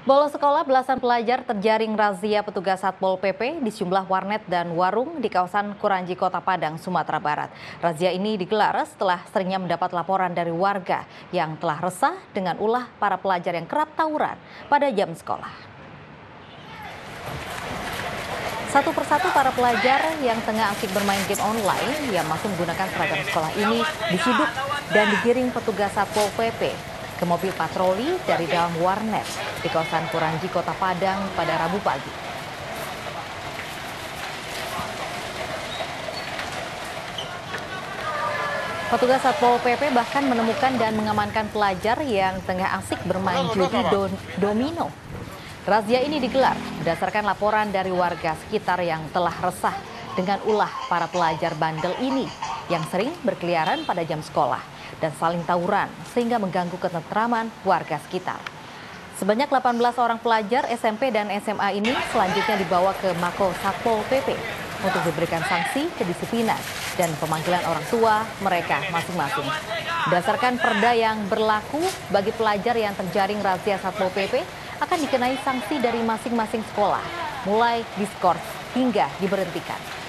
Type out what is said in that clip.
Bolos sekolah belasan pelajar terjaring razia petugas Satpol PP di sejumlah warnet dan warung di kawasan Kuranji, Kota Padang, Sumatera Barat. Razia ini digelar setelah seringnya mendapat laporan dari warga yang telah resah dengan ulah para pelajar yang kerap tawuran pada jam sekolah. Satu persatu para pelajar yang tengah asik bermain game online yang masih menggunakan seragam sekolah ini diciduk dan digiring petugas Satpol PP ke mobil patroli dari dalam warnet di kawasan Kuranji, Kota Padang pada Rabu pagi. Petugas Satpol PP bahkan menemukan dan mengamankan pelajar yang tengah asik bermain judi do domino. Razia ini digelar berdasarkan laporan dari warga sekitar yang telah resah dengan ulah para pelajar bandel ini yang sering berkeliaran pada jam sekolah dan saling tawuran sehingga mengganggu ketentraman warga sekitar. Sebanyak 18 orang pelajar SMP dan SMA ini selanjutnya dibawa ke Mako Satpol PP untuk diberikan sanksi kedisiplinan dan pemanggilan orang tua mereka masing-masing. Berdasarkan perda yang berlaku bagi pelajar yang terjaring razia Satpol PP akan dikenai sanksi dari masing-masing sekolah, mulai diskors hingga diberhentikan.